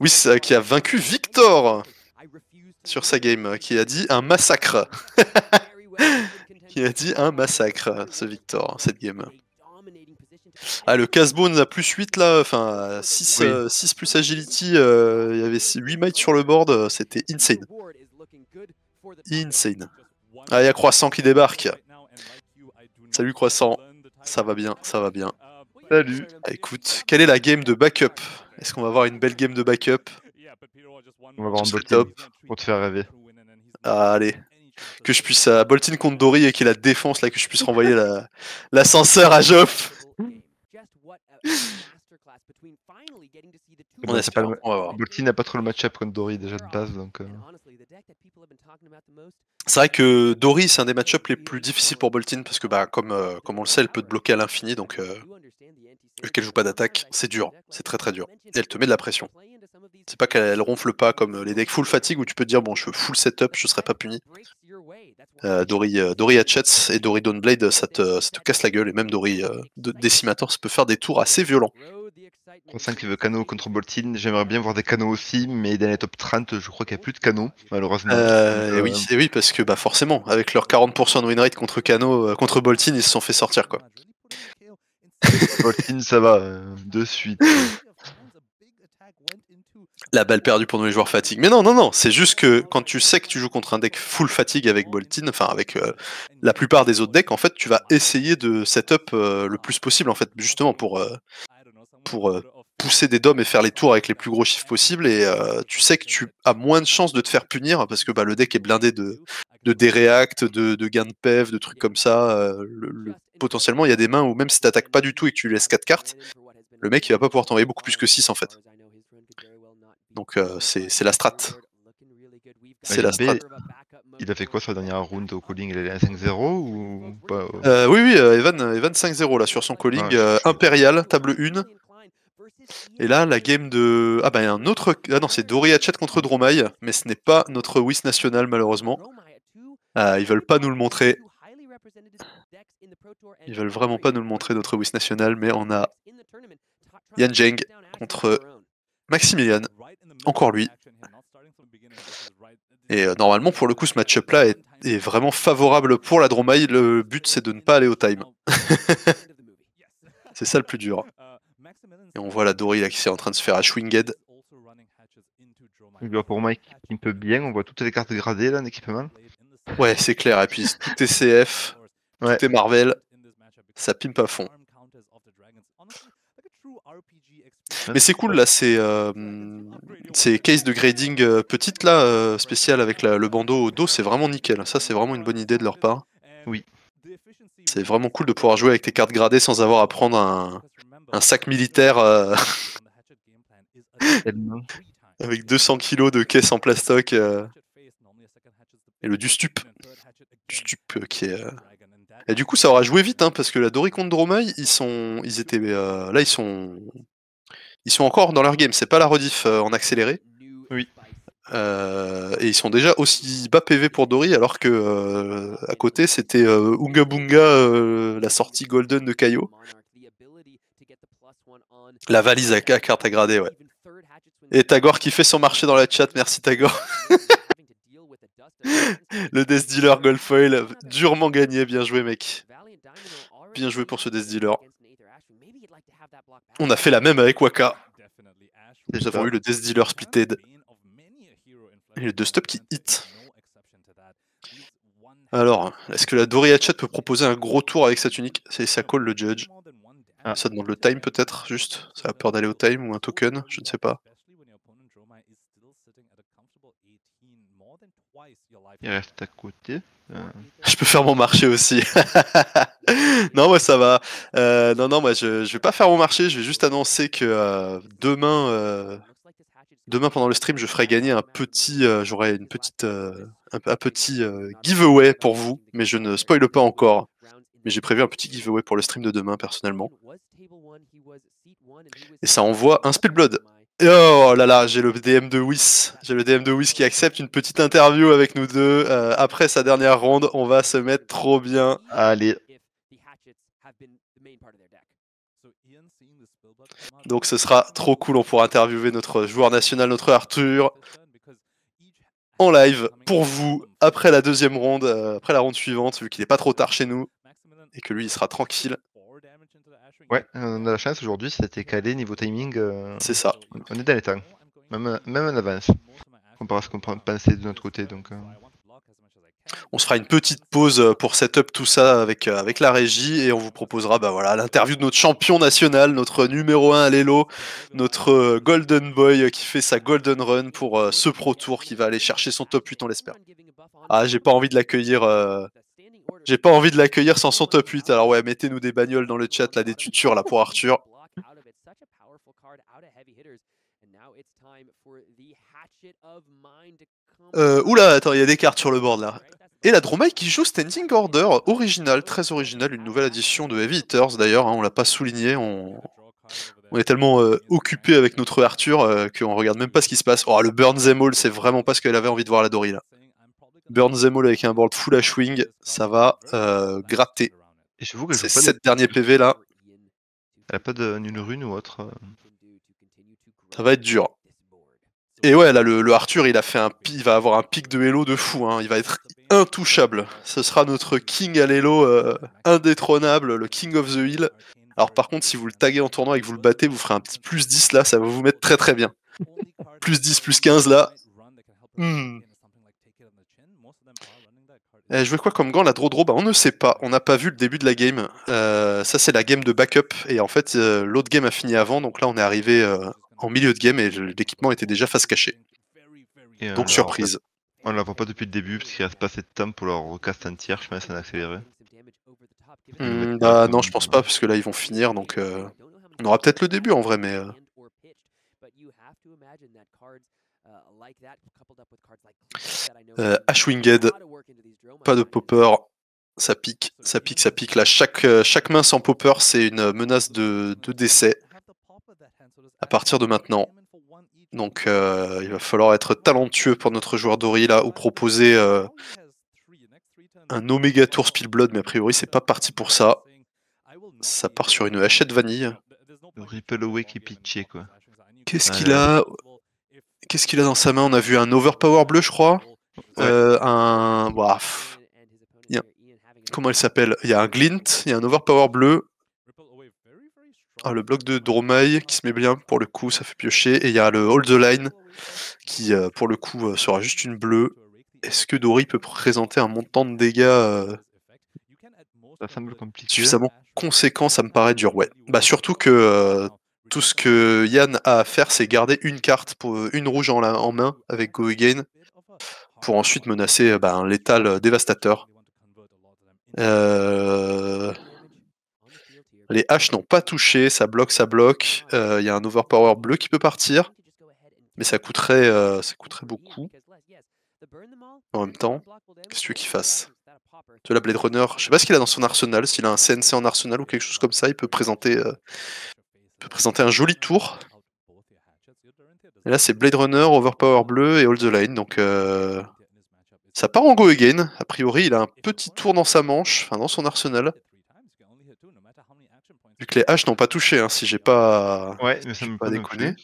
Oui, qui a vaincu Victor sur sa game, qui a dit un massacre. *laughs* qui a dit un massacre, ce Victor, cette game. Ah, le Casbone a plus 8 là, enfin 6, 6 euh, plus agility, euh, il y avait 8 mites sur le board, euh, c'était insane. Insane. Ah, il y a Croissant qui débarque. Salut Croissant. Ça va bien, ça va bien. Salut. Ah, écoute, quelle est la game de backup? Est-ce qu'on va avoir une belle game de backup? On va voir un top. pour te faire rêver. Ah, allez. Que je puisse à Boltin contre Dory et qu'il la défonce là, que je puisse renvoyer la- *laughs* l'ascenseur à Joff. On Bon, c'est pas espère, le- on va voir. Boltin n'a pas trop le match-up contre Dory déjà de base, donc euh, C'est vrai que Dory, c'est un des match-ups les plus difficiles pour Boltin parce que, bah, comme, euh, comme on le sait, elle peut te bloquer à l'infini, donc euh, vu qu'elle joue pas d'attaque, c'est dur, c'est très très dur. Et elle te met de la pression. C'est pas qu'elle ronfle pas comme les decks full fatigue où tu peux te dire, bon, je veux full setup, je serai pas puni. Euh, Dory, euh, Dory Hatchets et Dory Dawnblade, ça te, ça te casse la gueule, et même Dory euh, de- Decimator, ça peut faire des tours assez violents. 35 qui veut Cano contre Boltin. J'aimerais bien voir des canaux aussi, mais dans les top 30, je crois qu'il n'y a plus de canaux, malheureusement. Euh, et oui, et oui, parce que bah forcément, avec leur 40% de win rate contre Kano, euh, contre Boltin, ils se sont fait sortir quoi. Boltin, ça va, euh, de suite. *laughs* La balle perdue pour nous les joueurs fatigue. Mais non, non, non, c'est juste que quand tu sais que tu joues contre un deck full fatigue avec Boltin, enfin avec euh, la plupart des autres decks, en fait, tu vas essayer de setup euh, le plus possible, en fait, justement pour, euh, pousser des doms et faire les tours avec les plus gros chiffres possibles. Et tu sais que tu as moins de chances de te faire punir parce que bah, le deck est blindé de, de déreact, de, de gain de PEV, de trucs comme ça. le- le- potentiellement, il y a des mains où même si t'attaques pas du tout et que tu laisses 4 cartes, le mec il va pas pouvoir t'envoyer beaucoup plus que 6 en fait. Donc euh, c'est la strat. C'est la strat. Il a fait quoi sur la dernière round au calling? Il est à 5-0 ou pas Euh, oui, oui, euh, Evan, Evan 5-0 là sur son calling. Ouais. euh, Impérial, table 1. Et là, la game de. Ah bah, il y a un autre. Ah non, c'est Dory Hatchet contre Dromaille, mais ce n'est pas notre Whis national malheureusement. Ah, ils veulent pas nous le montrer. Ils veulent vraiment pas nous le montrer, notre Whis national, mais on a Yan Zheng contre Maximilian. Encore lui. Et euh, normalement, pour le coup, ce match-up là est, est vraiment favorable pour la Dromaille. Le but, c'est de ne pas aller au time. *laughs* C'est ça le plus dur. Et on voit la Dory là qui est en train de se faire. Il doit pour Mike qui peut bien, on voit toutes les cartes gradées là en équipement. Ouais, c'est clair. Et puis tout est CF, Ouais. tout est Marvel. Ça pimpe à fond. Mais c'est cool là, c'est euh, ces cases de grading euh, petites là, euh, spéciales avec la- le bandeau au dos, c'est vraiment nickel. Ça, c'est vraiment une bonne idée de leur part. Oui. C'est vraiment cool de pouvoir jouer avec tes cartes gradées sans avoir à prendre un, un sac militaire euh, *laughs* avec 200 kilos de caisse en plastoc euh, et le du stup. Du stup euh, qui est. Et du coup, ça aura joué vite, hein, parce que la Dory contre Dromaille, ils sont, ils étaient, euh, là, ils sont, ils sont encore dans leur game. C'est pas la rediff euh, en accéléré. Oui. Euh, et ils sont déjà aussi bas PV pour Dory, alors que à côté c'était Unga Bunga, la sortie Golden de Kaio. La valise à, à carte à grader, ouais. Et Tagore qui fait son marché dans la chat, merci Tagore. *laughs* Le Death Dealer Gold Foil, durement gagné, bien joué mec. Bien joué pour ce Death Dealer. On a fait la même avec Waka. Nous avons eu le Death Dealer Splitted. Et le deux stop qui hit. Alors, est-ce que la Dory Hatchet peut proposer un gros tour avec sa tunique C'est ça call le judge. Ah. Ça demande le time peut-être, juste. Ça a peur d'aller au time ou un token, je ne sais pas. Il reste à côté. Euh, *laughs* Je peux faire mon marché aussi. *laughs* non, moi ça va. Euh, non, non, moi je, je vais pas faire mon marché. Je vais juste annoncer que euh, demain, demain pendant le stream, je ferai gagner un petit, j'aurai une petite, un, petit giveaway pour vous, mais je ne spoile pas encore. Mais j'ai prévu un petit giveaway pour le stream de demain personnellement. Et ça envoie un Spillblood. Oh là là, j'ai le DM de Whis. J'ai le DM de Whis qui accepte une petite interview avec nous deux. Euh, après sa dernière ronde, on va se mettre trop bien. Allez, Donc ce sera trop cool. On pourra interviewer notre joueur national, notre Arthur, en live pour vous après la deuxième ronde, euh, après la ronde suivante, vu qu'il n'est pas trop tard chez nous et que lui il sera tranquille. Ouais, on a la chance aujourd'hui, c'était calé niveau timing. euh, C'est ça. On est dans les temps, même, même en avance, comparé à ce qu'on pen- pensait de notre côté. Donc, euh, On se fera une petite pause pour setup tout ça avec, avec la régie et on vous proposera bah voilà l'interview de notre champion national, notre numéro 1 à l'Elo, notre Golden Boy qui fait sa Golden Run pour ce Pro Tour qui va aller chercher son top 8 on l'espère. Ah j'ai pas envie de l'accueillir j'ai pas envie de l'accueillir sans son top 8 alors ouais mettez-nous des bagnoles dans le chat là des tutures là pour Arthur. Euh, oula, attends, il y a des cartes sur le board là. Et la Dromai qui joue Standing Order, original, très original, une nouvelle addition de Heavy Hitters d'ailleurs, hein, on l'a pas souligné, on... on est tellement euh, occupé avec notre Arthur euh, qu'on regarde même pas ce qui se passe. Oh, le Burn Them c'est vraiment pas ce qu'elle avait envie de voir la Dory là. Burn Them avec un board full Ashwing, ça va euh, gratter. Et je vous que Ces 7 derniers PV là. Elle a pas de une rune ou autre Ça va être dur. Et ouais, là, le, Arthur, il a fait un, il va avoir un pic de Hello de fou. Hein. Il va être intouchable. Ce sera notre King à l'Elo euh, indétrônable, le King of the Hill. Alors par contre, si vous le taguez en tournoi et que vous le battez, vous ferez un petit plus 10 là, ça va vous mettre très très bien. plus 10, plus 15 là. Hmm. Eh, je veux quoi comme gant La draw bah, On ne sait pas. On n'a pas vu le début de la game. Euh, ça, c'est la game de backup. Et en fait, euh, l'autre game a fini avant. Donc là, on est arrivé en milieu de game et l'équipement était déjà face cachée. Donc surprise. On ne la voit pas depuis le début parce qu'il reste pas assez de temps pour leur recast un tiers, je pense, en accéléré. Hmm, bah non, je pense pas parce que là ils vont finir donc euh, on aura peut-être le début en vrai, mais. Euh... Euh, Ashwinged, pas de popper, ça pique, ça pique, ça pique. Là, chaque, euh, chaque main sans popper, c'est une menace de, de décès à partir de maintenant. Donc euh, il va falloir être talentueux pour notre joueur Dory là, ou proposer euh, un Omega Tour Spillblood, mais a priori c'est pas parti pour ça. Ça part sur une hachette vanille. Ripple Away qui pitché quoi. Qu'est-ce qu'il a? Qu'est-ce qu'il a dans sa main? On a vu un Overpower bleu je crois. Euh, un... Comment elle s'appelle? Il y a un Glint, il y a un Overpower bleu, ah, le bloc de Dromai qui se met bien pour le coup, ça fait piocher. Et il y a le Hold the Line qui, euh, pour le coup, euh, sera juste une bleue. Est-ce que Dory peut présenter un montant de dégâts euh, suffisamment conséquent? Ça me paraît dur, ouais. Bah, surtout que tout ce que Yann a à faire, c'est garder une carte, pour, une rouge en, main avec Go Again, pour ensuite menacer un létal dévastateur. Euh... Les haches n'ont pas touché, ça bloque, ça bloque. Il euh, y a un overpower bleu qui peut partir. Mais ça coûterait, euh, beaucoup. En même temps, qu'est-ce que tu veux qu'il fasse? De la Blade Runner, je sais pas ce qu'il a dans son arsenal, s'il a un CNC en arsenal ou quelque chose comme ça, il peut présenter, euh, peut présenter un joli tour. Et là c'est Blade Runner, Overpower bleu et All the Line, donc ça part en go again. A priori, il a un petit tour dans sa manche, enfin dans son arsenal. Vu que les haches n'ont pas touché, hein, si j'ai pas, ouais, mais ça me pas déconné.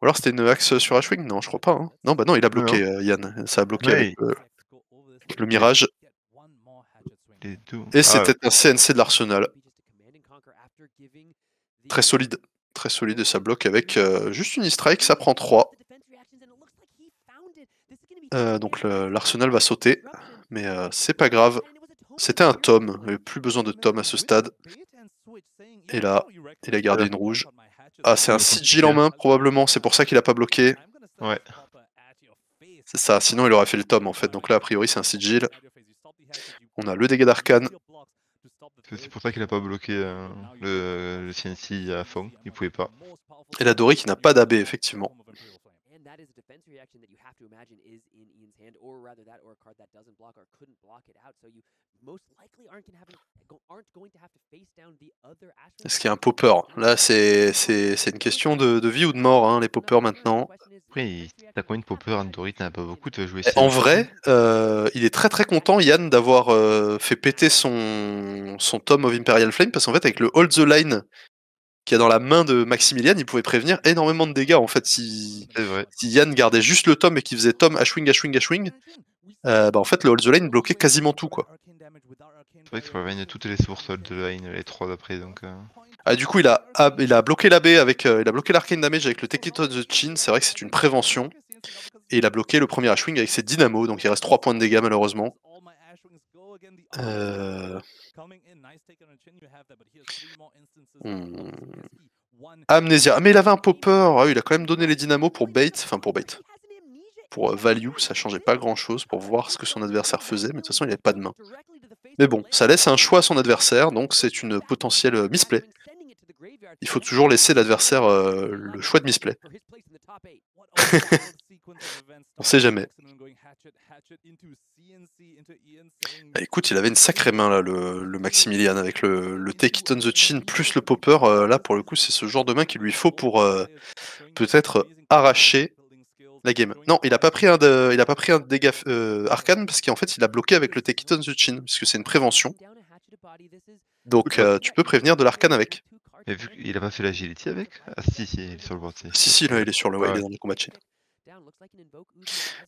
Ou alors c'était une axe sur Ashwing Non, je crois pas. Hein. Non, bah non, il a bloqué, euh, Yann. Ça a bloqué avec, euh, le Mirage. Et ah c'était un CNC de l'Arsenal. Très solide. Très solide et ça bloque avec euh, juste une strike, ça prend 3. donc l'Arsenal va sauter, mais c'est pas grave. C'était un Tom, il n'y avait plus besoin de Tom à ce stade. Et là, il a gardé une rouge. Ah, c'est un sigil en main, probablement. C'est pour ça qu'il a pas bloqué. Ouais. C'est ça, sinon il aurait fait le tome en fait. Donc là, a priori, c'est un sigil. On a le dégât d'arcane. C'est pour ça qu'il a pas bloqué euh, le, le, CNC à fond. Il pouvait pas. Et la Dory qui n'a pas d'AB, effectivement. Est-ce qu'il y a un popper? Là, c'est une question de, vie ou de mort, hein, les poppers maintenant. Oui, t'as combien de poppers Andori T'en as pas beaucoup, tu vas jouer En vrai, euh, il est très très content, Yann, d'avoir euh, fait péter son, son tome of Imperial Flame, parce qu'en fait, avec le Hold the Line qu'il y a dans la main de Maximilian, il pouvait prévenir énormément de dégâts, en fait, si, si Yann gardait juste le tome et qu'il faisait tome Ashwing, Ashwing, Ashwing, euh, bah en fait, le Hold the Line bloquait quasiment tout, quoi. C'est vrai que ça va toutes les sources de line, les trois d'après, donc... Euh. Ah, du coup, il a, il a bloqué l'AB avec... Euh, il a bloqué l'arcane damage avec le Tekito de Chin, c'est vrai que c'est une prévention. Et il a bloqué le premier Ashwing avec ses dynamos, donc il reste 3 points de dégâts malheureusement. Euh... Hmm. Amnésia. Ah mais il avait un popper. Ah, il a quand même donné les dynamos pour bait. Enfin pour bait. Pour euh, value, ça changeait pas grand chose pour voir ce que son adversaire faisait, mais de toute façon il avait pas de main. Mais bon, ça laisse un choix à son adversaire, donc c'est une potentielle misplay. Il faut toujours laisser l'adversaire euh, le choix de misplay. *laughs* On sait jamais. Bah, écoute, il avait une sacrée main là, le, Maximilian, avec le, le Take It on the Chin plus le Popper. Euh, là, pour le coup, c'est ce genre de main qu'il lui faut pour euh, peut-être arracher la game. Non, il a pas pris un, il a pas pris un dégât euh, arcane parce qu'en fait, il a bloqué avec le Take It on the Chin, puisque c'est une prévention. Donc, tu peux prévenir de l'arcane avec. Mais vu qu'il a pas fait l'agility avec? Ah si, si, il est sur le board. Si, si, là, il est sur le ouais, il est dans le combat de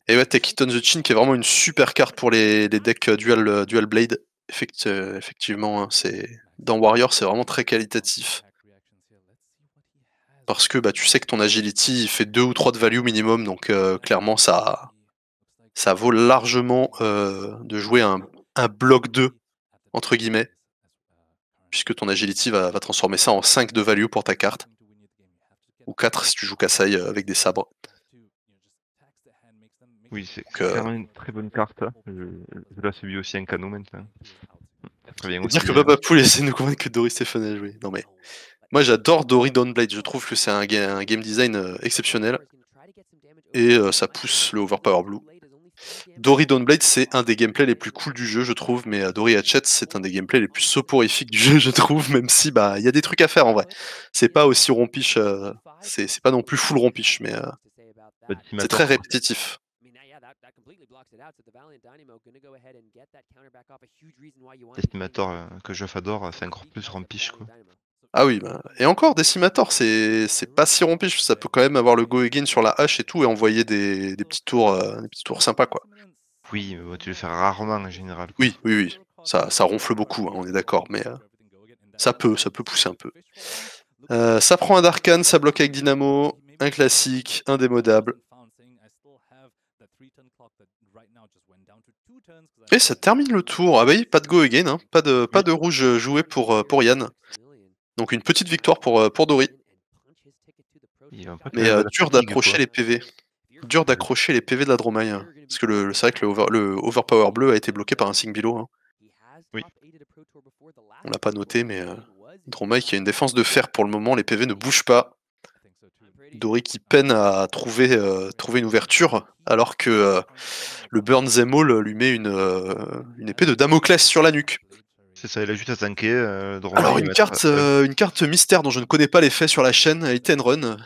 et ouais, Take It on the Chin qui est vraiment une super carte pour les, decks euh, dual, euh, dual Blade. Euh, effectivement, hein, c'est dans Warrior, c'est vraiment très qualitatif. Parce que bah, tu sais que ton agility il fait 2 ou 3 de value minimum, donc clairement ça, ça vaut largement de jouer un, un, bloc 2, entre guillemets, puisque ton agility va, va, transformer ça en 5 de value pour ta carte, ou 4 si tu joues Kasai avec des sabres. Oui, c'est euh, une très bonne carte. Je, je l'ai subi aussi un canon maintenant. Très bien dire que Baba Pool essaie de nous convaincre que Dory Stephen a joué. Non mais. Moi j'adore Dory Downblade, je trouve que c'est un, game design euh, exceptionnel. Et euh, ça pousse le Overpower Blue. Dory Downblade c'est un des gameplays les plus cool du jeu je trouve, mais Dory Hatchet c'est un des gameplays les plus soporifiques du *laughs* jeu je trouve, même si bah il y a des trucs à faire en vrai. C'est pas aussi rompiche, c'est pas non plus full rompiche, mais c'est très répétitif. Decimator euh, que je fadore, c'est encore plus rompiche quoi. Ah oui, bah, et encore Decimator, c'est pas si rompiche, ça peut quand même avoir le go again sur la hache et tout et envoyer des, petits tours euh, des petits tours sympas quoi. Oui, mais tu le fais rarement en général. Oui, oui, oui. Ça, ça ronfle beaucoup, hein, on est d'accord, mais euh, ça peut, ça peut pousser un peu. ça prend un Darkan, ça bloque avec Dynamo, un classique, indémodable. Et ça termine le tour. Ah bah oui, pas de go again, hein. pas, de, pas de rouge euh, joué pour, euh, pour Yann. Donc une petite victoire pour, euh, pour Dory. Mais dur d'accrocher les PV. Dur d'accrocher les PV de la Dromaille. Hein. Parce que le, c'est vrai que le, Overpower bleu a été bloqué par un Singbilo. Hein. Oui. On l'a pas noté, mais Dromaille qui a une défense de fer pour le moment, les PV ne bougent pas. Dory qui peine à trouver, trouver une ouverture, alors que le Burn Zemol lui met une, euh, une épée de Damoclès sur la nuque. C'est ça, il a juste à tanker. Euh, Alors, une carte, euh, une carte mystère dont je ne connais pas l'effet sur la chaîne, Hit Run.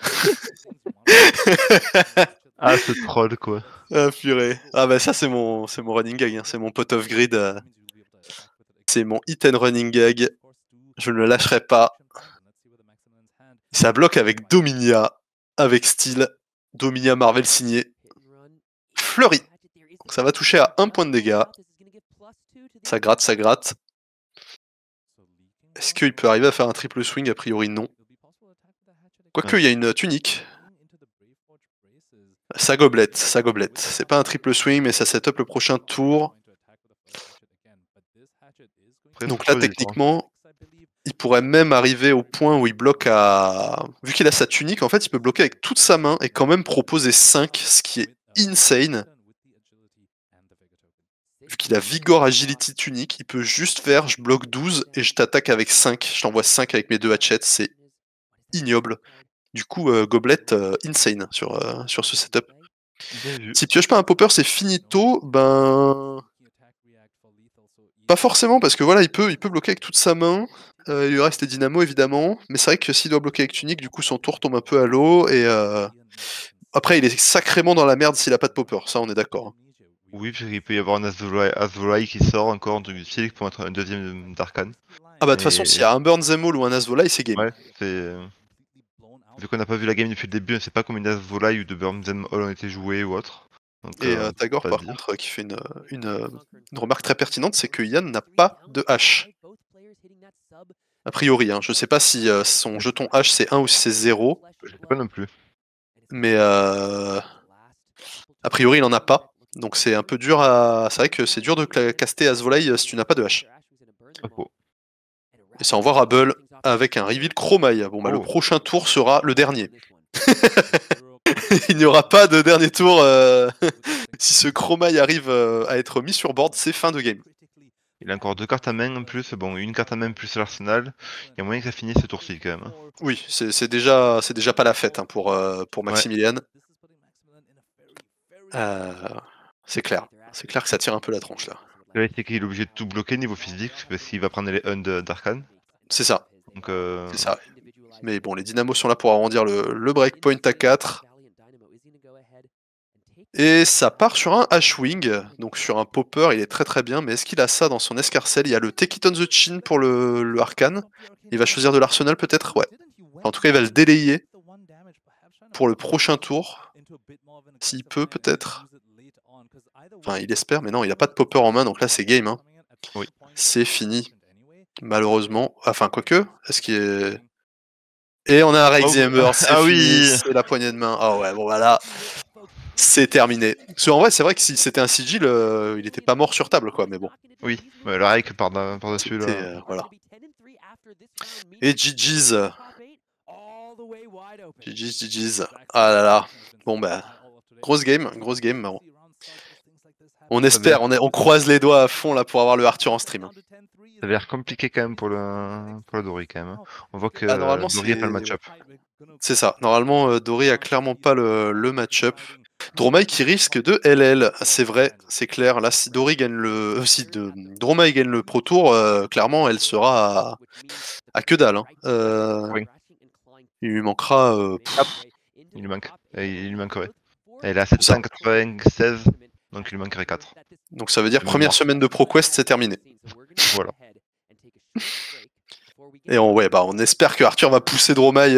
*laughs* ah, ce troll, quoi. Ah, purée. Ah, bah, ça, c'est mon, c'est mon running gag, hein. c'est mon pot of grid. C'est mon hit and running gag. Je ne le lâcherai pas. Ça bloque avec Dominia, avec style. Dominia Marvel signé. Fleury ça va toucher à un point de dégâts. Ça gratte, ça gratte. Est-ce qu'il peut arriver à faire un triple swing? A priori non. Quoique, il y a une tunique. Sa goblette, sa goblette. C'est pas un triple swing, mais ça set up le prochain tour. Donc là, techniquement, il pourrait même arriver au point où il bloque à... Vu qu'il a sa tunique, en fait, il peut bloquer avec toute sa main et quand même proposer 5, ce qui est insane vu qu'il a Vigor, Agility, Tunique, il peut juste faire je bloque 12 et je t'attaque avec 5. Je t'envoie 5 avec mes deux hatchets, c'est ignoble. Du coup, euh, Goblet, euh, insane sur, euh, sur ce setup. Si pioche pas un popper, c'est finito, ben. Pas forcément, parce que voilà, il peut, il peut bloquer avec toute sa main. Il lui reste les dynamos évidemment. Mais c'est vrai que s'il doit bloquer avec Tunique, du coup son tour tombe un peu à l'eau. Et après, il est sacrément dans la merde s'il a pas de popper, ça on est d'accord. Hein. Oui, parce qu'il peut y avoir un Azvolai qui sort encore en demi pour être un deuxième d'Arkane. Ah bah de toute façon, s'il y a un Burn Zemol ou un Azvolai, c'est game. Ouais, c'est... Euh, vu qu'on n'a pas vu la game depuis le début, on sait pas combien d'Azvolai ou de Burn Zemol ont été joués ou autre. Et euh, euh Tagore, par contre, qui fait une, une, remarque très pertinente, c'est que Yann n'a pas de H. A priori, hein. je sais pas si euh, son jeton H c'est 1 ou si c'est 0. Je sais pas non plus. Mais euh, A priori, il en a pas. Donc c'est un peu dur à. C'est vrai que c'est dur de caster Asvolay si tu n'as pas de hache. Et ça envoie Rabble avec un reveal Chromaille. Bon bah le oh. prochain tour sera le dernier. *laughs* il n'y aura pas de dernier tour. Euh, *laughs* si ce Chromaille arrive euh, à être mis sur board, c'est fin de game. Il a encore deux cartes à main en plus. Bon, une carte à main plus l'arsenal. Il y a moyen que ça finisse ce tour-ci quand même. Hein. Oui, c'est déjà, déjà pas la fête hein, pour, euh, pour Maximilian. c'est clair. C'est clair que ça tire un peu la tronche là. c'est qu'il est obligé de tout bloquer niveau physique parce qu'il va prendre les Huns d'Arkane. C'est ça. C'est ça. Mais bon, les dynamos sont là pour arrondir le, le breakpoint à 4. Et ça part sur un Ashwing, donc sur un popper, il est très très bien, mais est-ce qu'il a ça dans son escarcelle? Il y a le Take It on the Chin pour le, le Arcane. Il va choisir de l'arsenal peut-être? Ouais. En tout cas, il va le délayer pour le prochain tour. S'il peut, peut-être. Enfin, il espère, mais non, il a pas de popper en main, donc là c'est game. Hein. Oui. C'est fini. Malheureusement. Enfin, quoique, est-ce qu'il est. Et on a un Rex oh. ah oui C'est la poignée de main. Ah ouais, bon voilà c'est terminé. Parce en vrai, c'est vrai que si c'était un sigil, euh, il était pas mort sur table, quoi, mais bon. Oui, le Reik par-dessus, là. Euh, voilà. Et GG's. GG's, GG's. Ah là là. Bon, bah. Grosse game, grosse game. On espère, on, est, on croise les doigts à fond là pour avoir le Arthur en stream. Ça a l'air compliqué quand même pour le, pour le Dory quand même. Hein. On voit que ah, Dory n'a pas le match-up. C'est ça. Normalement, euh, Dory a clairement pas le, le match-up. Dromai qui risque de LL, c'est vrai, c'est clair. Là, si Dory gagne le, euh, si de, gagne le Pro Tour, euh, clairement, elle sera à, que dalle. Hein. Euh, il lui manquera. il lui manque. Il lui manquerait. Elle est à 796, donc il lui manquerait 4. Donc ça veut dire première semaine de ProQuest, c'est terminé. Voilà. Et on, ouais, bah, on espère que Arthur va pousser Dromai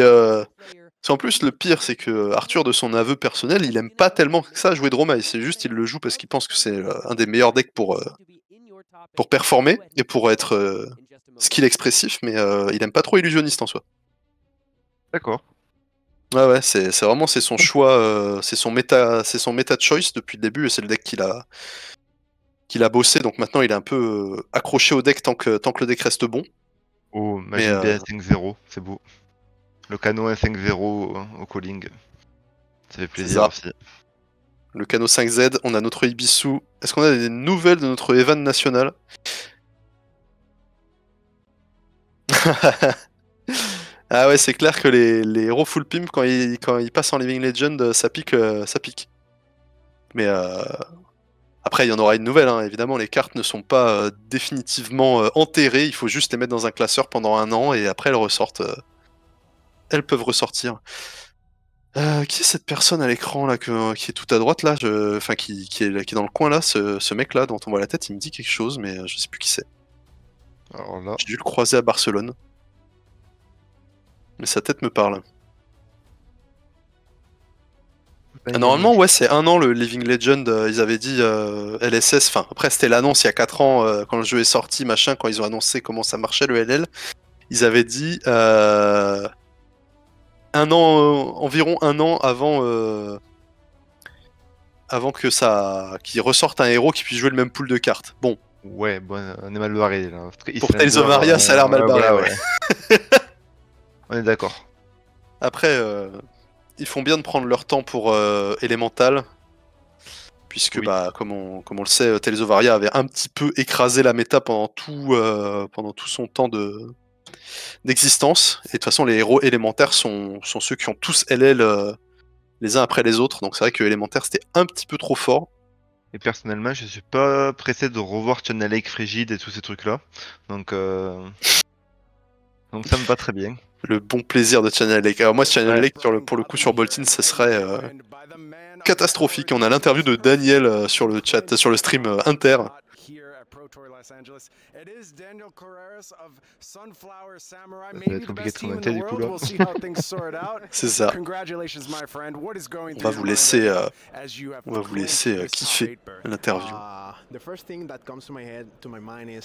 en plus, le pire, c'est que Arthur, de son aveu personnel, il aime pas tellement que ça jouer Dromai. C'est juste, il le joue parce qu'il pense que c'est euh, un des meilleurs decks pour, euh, pour performer et pour être euh, skill expressif, mais il aime pas trop illusionniste en soi. D'accord. Ouais, ouais, c'est vraiment c'est son choix, c'est son méta, c'est son méta choice depuis le début et c'est le deck qu'il a qu'il a bossé. Donc maintenant, il est un peu accroché au deck tant que tant que le deck reste bon. Oh, Magic 5-0, c'est beau. Le canot 1.5.0 au calling. Ça fait plaisir aussi. Le canot 5Z, on a notre Ibisu. Est-ce qu'on a des nouvelles de notre Evan national? *laughs* Ah ouais, c'est clair que les, les héros full pimp, quand ils, quand ils passent en Living Legend, ça pique. Euh, ça pique. Mais euh, après, il y en aura une nouvelle, hein. évidemment. Les cartes ne sont pas euh, définitivement enterrées. Il faut juste les mettre dans un classeur pendant un an et après elles ressortent elles peuvent ressortir. Euh, qui est cette personne à l'écran là qui est tout à droite là, enfin qui, qui, est, qui est dans le coin là, ce, mec là dont on voit la tête, il me dit quelque chose mais euh, je sais plus qui c'est. Alors là, j'ai dû le croiser à Barcelone, mais sa tête me parle. Ah, normalement, ouais, c'est un an le Living Legend. Euh, ils avaient dit LSS. Enfin, après, c'était l'annonce il y a 4 ans quand le jeu est sorti, machin, quand ils ont annoncé comment ça marchait le LL. Ils avaient dit un an, euh, environ un an avant, euh, avant que ça, qu'il ressorte un héros qui puisse jouer le même pool de cartes. Bon. Ouais, bon, on est mal barré là. Pour Tales of Aria, ça a l'air mal barré. ouais. *laughs* on est d'accord. Après, euh, ils font bien de prendre leur temps pour Elemental. Puisque, bah, comme on, comme on le sait, Tales of Aria avait un petit peu écrasé la méta pendant tout, pendant tout son temps de, d'existence. Et de toute façon, les héros élémentaires sont, sont ceux qui ont tous LL euh, les uns après les autres. Donc c'est vrai que élémentaire c'était un petit peu trop fort. Et personnellement, je suis pas pressé de revoir Channel Lake Frigide et tous ces trucs-là. Donc, euh, *laughs* donc ça me va très bien. Le bon plaisir de Channel Lake. Alors moi, Channel Lake, pour le coup, sur Boltin, ce serait euh, catastrophique. On a l'interview de Daniel sur le chat, sur le stream inter. Los Angeles. It is Daniel Carreras of Sunflower Samurai. Maybe the best team in the world. We'll see how things sort out. *laughs* C'est ça. Congratulations, my friend. What is going on va vous laisser, euh, on va vous laisser euh, kiffer l'interview. Uh, the first thing that comes to my head, to my mind is